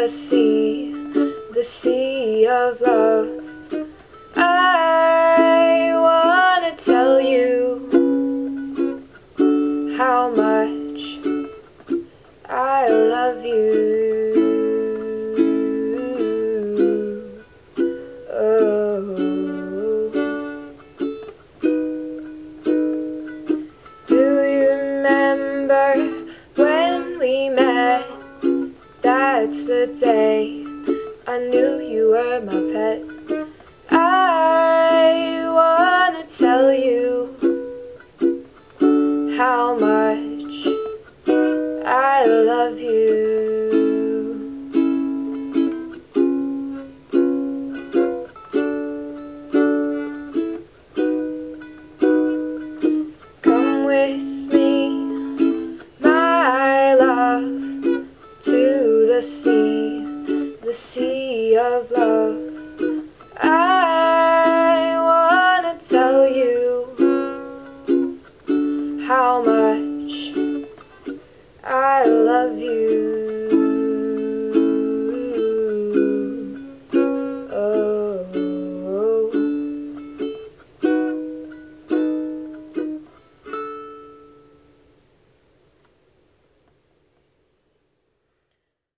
the sea, the sea of love. I wanna tell you how much I love you. Oh. Do you remember That's the day I knew you were my pet. I wanna tell you how much I love you. Come with me, my love, the sea, the sea of love. I wanna tell you how much I love you.